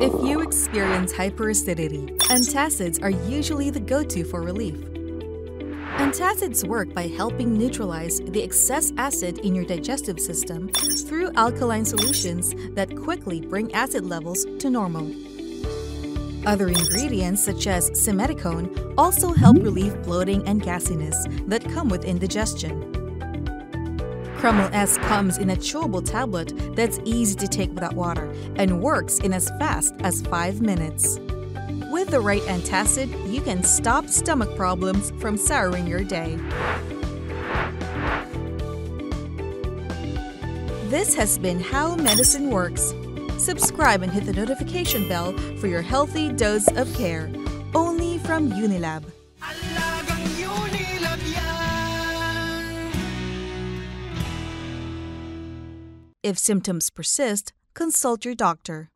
If you experience hyperacidity, antacids are usually the go-to for relief. Antacids work by helping neutralize the excess acid in your digestive system through alkaline solutions that quickly bring acid levels to normal. Other ingredients such as simethicone also help relieve bloating and gassiness that come with indigestion. Kremil-S comes in a chewable tablet that's easy to take without water and works in as fast as 5 minutes. With the right antacid, you can stop stomach problems from souring your day. This has been How Medicine Works. Subscribe and hit the notification bell for your healthy dose of care. Only from Unilab If symptoms persist, consult your doctor.